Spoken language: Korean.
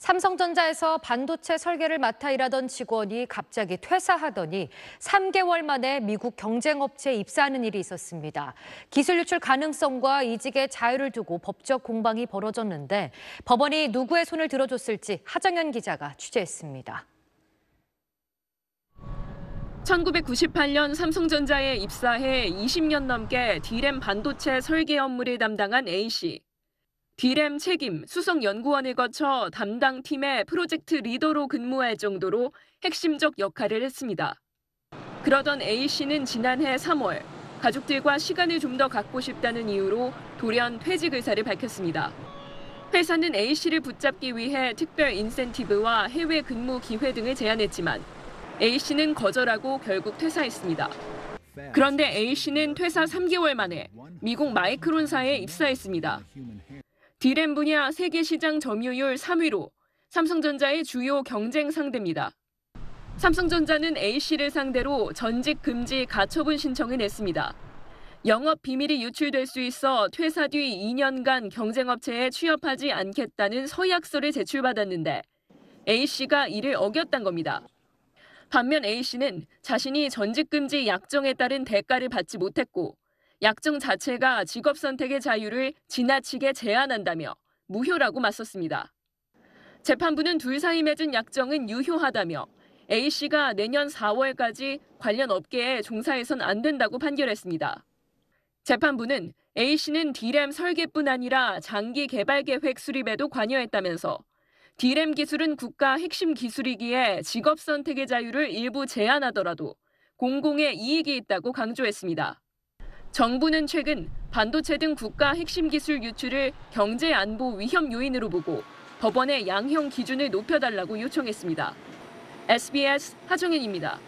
삼성전자에서 반도체 설계를 맡아 일하던 직원이 갑자기 퇴사하더니 3개월 만에 미국 경쟁업체에 입사하는 일이 있었습니다. 기술 유출 가능성과 이직의 자유를 두고 법적 공방이 벌어졌는데 법원이 누구의 손을 들어줬을지 하정현 기자가 취재했습니다. 1998년 삼성전자에 입사해 20년 넘게 D램 반도체 설계 업무를 담당한 A씨. D램 책임 수석 연구원을 거쳐 담당 팀의 프로젝트 리더로 근무할 정도로 핵심적 역할을 했습니다. 그러던 A씨는 지난해 3월 가족들과 시간을 좀 더 갖고 싶다는 이유로 돌연 퇴직 의사를 밝혔습니다. 회사는 A씨를 붙잡기 위해 특별 인센티브와 해외 근무 기회 등을 제안했지만 A씨는 거절하고 결국 퇴사했습니다. 그런데 A씨는 퇴사 3개월 만에 미국 마이크론사에 입사했습니다. D램 분야 세계 시장 점유율 3위로 삼성전자의 주요 경쟁 상대입니다. 삼성전자는 A씨를 상대로 전직 금지 가처분 신청을 냈습니다. 영업 비밀이 유출될 수 있어 퇴사 뒤 2년간 경쟁업체에 취업하지 않겠다는 서약서를 제출받았는데 A씨가 이를 어겼단 겁니다. 반면 A씨는 자신이 전직 금지 약정에 따른 대가를 받지 못했고 약정 자체가 직업 선택의 자유를 지나치게 제한한다며 무효라고 맞섰습니다. 재판부는 둘 사이 맺은 약정은 유효하다며 A씨가 내년 4월까지 관련 업계에 종사해선 안 된다고 판결했습니다. 재판부는 A씨는 D램 설계뿐 아니라 장기 개발 계획 수립에도 관여했다면서 D램 기술은 국가 핵심 기술이기에 직업 선택의 자유를 일부 제한하더라도 공공의 이익이 있다고 강조했습니다. 정부는 최근 반도체 등 국가 핵심 기술 유출을 경제 안보 위험 요인으로 보고 법원의 양형 기준을 높여달라고 요청했습니다. SBS 하정현입니다.